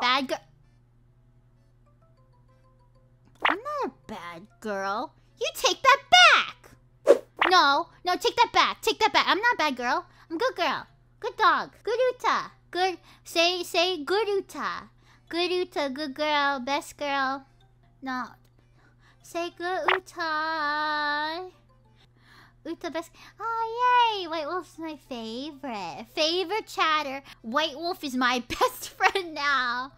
bad girl. I'm not a bad girl. You take that back. No, no, take that back. Take that back. I'm not a bad girl. I'm a good girl. Good dog. Good Uta. Good. Say, say good Uta. Good Uta. Good girl. Best girl. No. Say good Uta. Uta best. Oh, yay. White Wolf's my favorite. Favorite chatter. White Wolf is my best friend now.